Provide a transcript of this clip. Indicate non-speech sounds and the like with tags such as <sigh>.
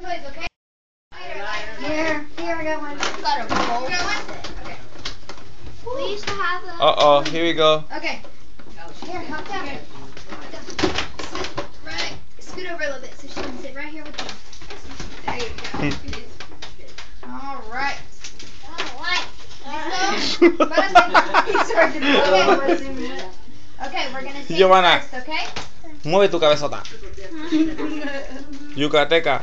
Toys, okay? Here, here, I got one. Got a bowl. You got one? Okay. We used to have a. Uh oh, here we go. Okay. Here, hop down. Sit right. Scoot over a little bit so she can sit right here with you. There you go. All right. Listo? <laughs> Okay. Okay, we're gonna take Giovanna. it first, okay? Mueve tu cabezota. <laughs> Yucateca.